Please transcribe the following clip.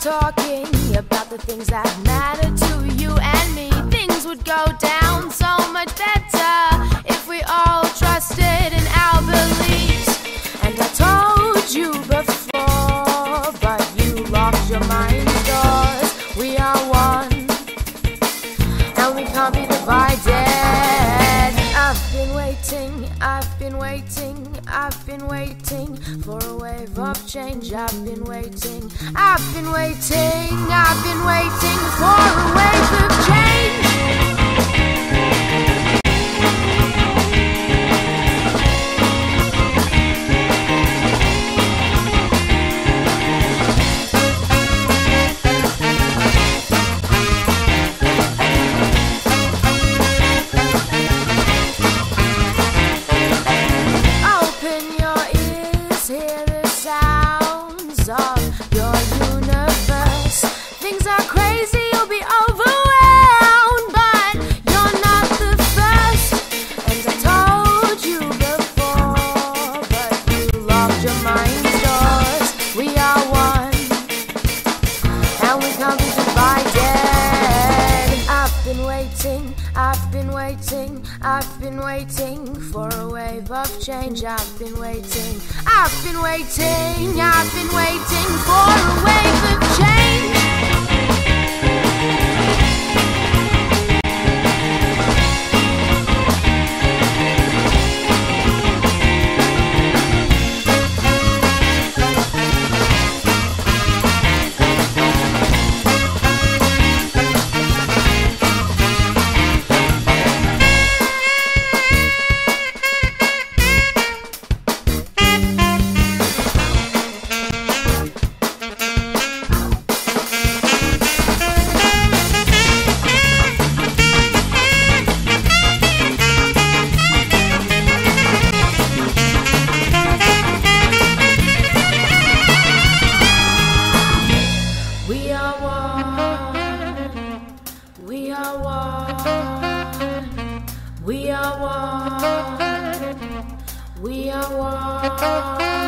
talking about the things that matter to you and me. Things would go down so much better if we all trusted in our beliefs. And I told you before, but you locked your mind doors. We are one, and we can't be divided. I've been waiting, I've been waiting, I've been waiting for a wave of change. I've been waiting, I've been waiting, I've been waiting for a wave of change. I've been waiting for a wave of change. I've been waiting, I've been waiting, I've been waiting for a wave of change. Are one. We are one.